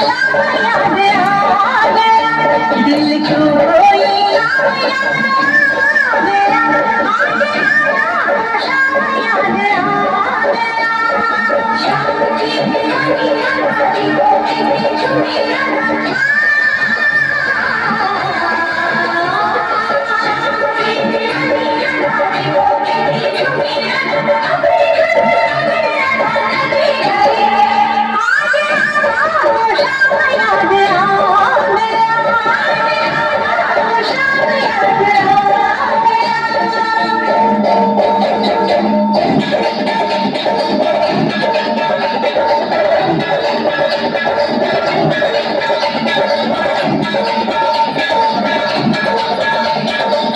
दिल ربي يا ربا ديچوي